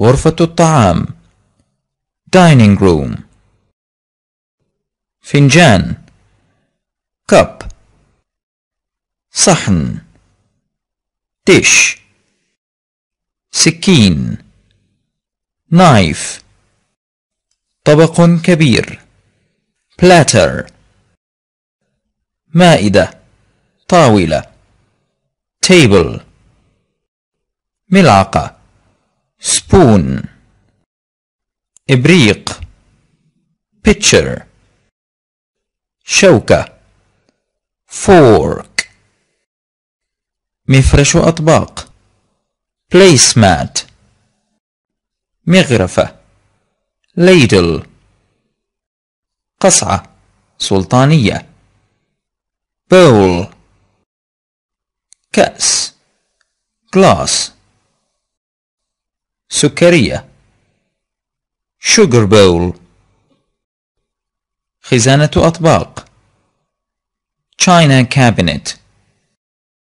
غرفة الطعام. Dining room. فنجان. Cup. صحن. Dish. سكين. Knife. طبق كبير. Platter. مائدة. طاولة. Table. ملعقة spoon إبريق pitcher شوكة fork مفرش أطباق placemat مغرفة ladle قصعة سلطانية bowl كأس glass سكرية sugar bowl خزانة أطباق china cabinet